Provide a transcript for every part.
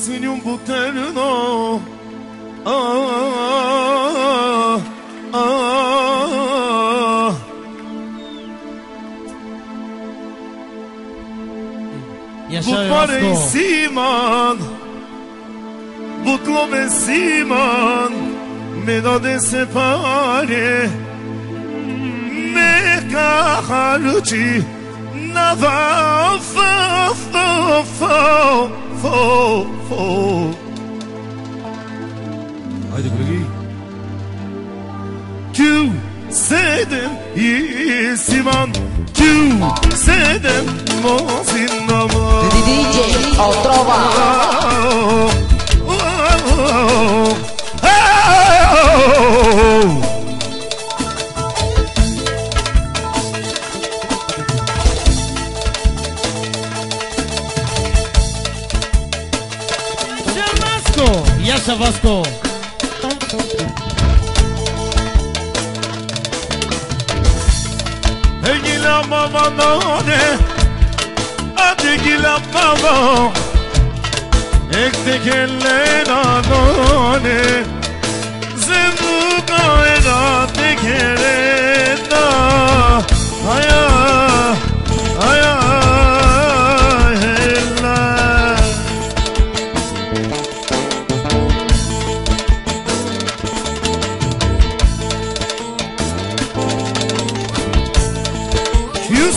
Sinjum buterno ah, ah, ah. Butlore em cima, siman Me dade se pare Me ka haruti Na va fa fa fa. Fo fo Haydi Gregi Tu sedem isiman Tu Γεια σας Βάσκο. Εγγυλά μαμά ναι, αντεγγυλά μαμά, εκτε γελένα ναι, ζευγάρι.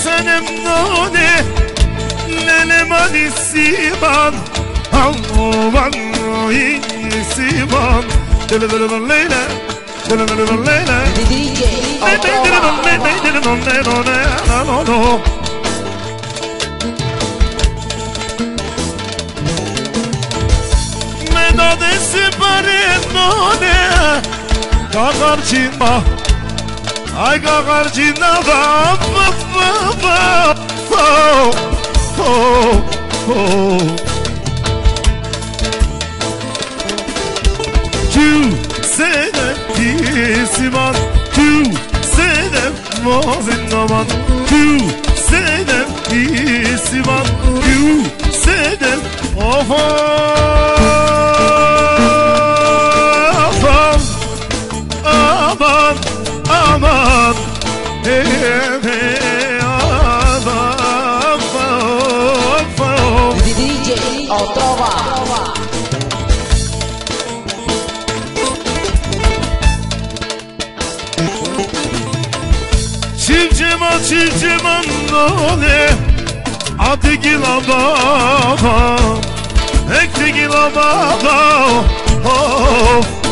Yüzenem nane Lele mani siman Aman siman Dele dele dele lele Dele dele Ay gagarcina va va va va Fo Fo Fo Tu sene pisiman Tu sene mozinaman Tu sene DJ Otrova Çivcima çivcima nole Adı gila baba Ekti gila baba oh.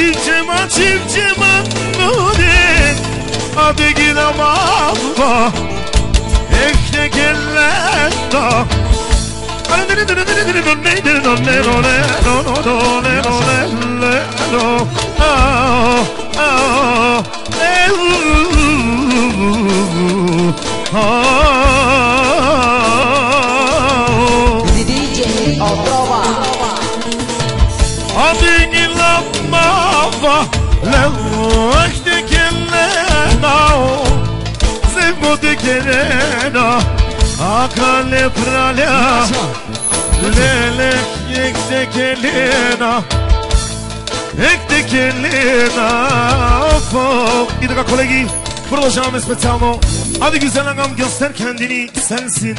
Çivcima çivcima nuri Adı gina mama Ekne kelletta DJ lambava Levakti kellena Sevmodi kellena Akale pralya Lelek yekte kellena Ekte kellena Ofo İdika kolegi Burada şahane spesialno Hadi güzel ağam göster kendini sensin